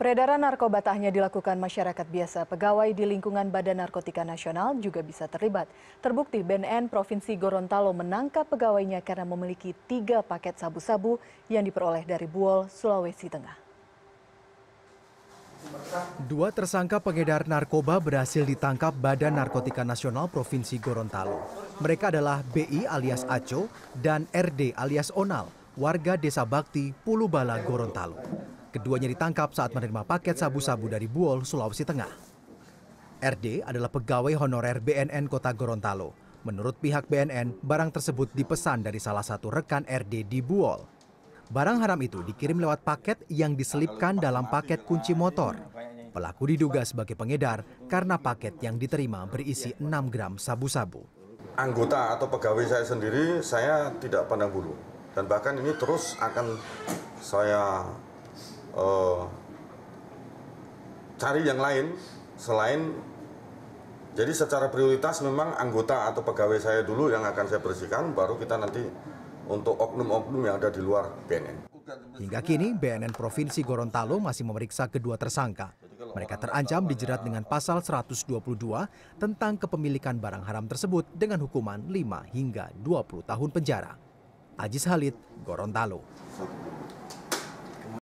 Peredaran narkoba tak hanya dilakukan masyarakat biasa, pegawai di lingkungan Badan Narkotika Nasional juga bisa terlibat. Terbukti BNN Provinsi Gorontalo menangkap pegawainya karena memiliki tiga paket sabu-sabu yang diperoleh dari Buol, Sulawesi Tengah. Dua tersangka pengedar narkoba berhasil ditangkap Badan Narkotika Nasional Provinsi Gorontalo. Mereka adalah BI alias Aco dan RD alias Onal, warga Desa Bakti, Pulubala, Gorontalo. Keduanya ditangkap saat menerima paket sabu-sabu dari Buol, Sulawesi Tengah. RD adalah pegawai honorer BNN Kota Gorontalo. Menurut pihak BNN, barang tersebut dipesan dari salah satu rekan RD di Buol. Barang haram itu dikirim lewat paket yang diselipkan dalam paket kunci motor. Pelaku diduga sebagai pengedar karena paket yang diterima berisi 6 gram sabu-sabu. Anggota atau pegawai saya sendiri, saya tidak pandang bulu. Dan bahkan ini terus akan saya uh, cari yang lain selain jadi secara prioritas memang anggota atau pegawai saya dulu yang akan saya bersihkan baru kita nanti untuk oknum-oknum yang ada di luar BNN. Hingga kini BNN Provinsi Gorontalo masih memeriksa kedua tersangka. Mereka terancam dijerat dengan pasal 122 tentang kepemilikan barang haram tersebut dengan hukuman 5 hingga 20 tahun penjara. Ajis Halid, Gorontalo.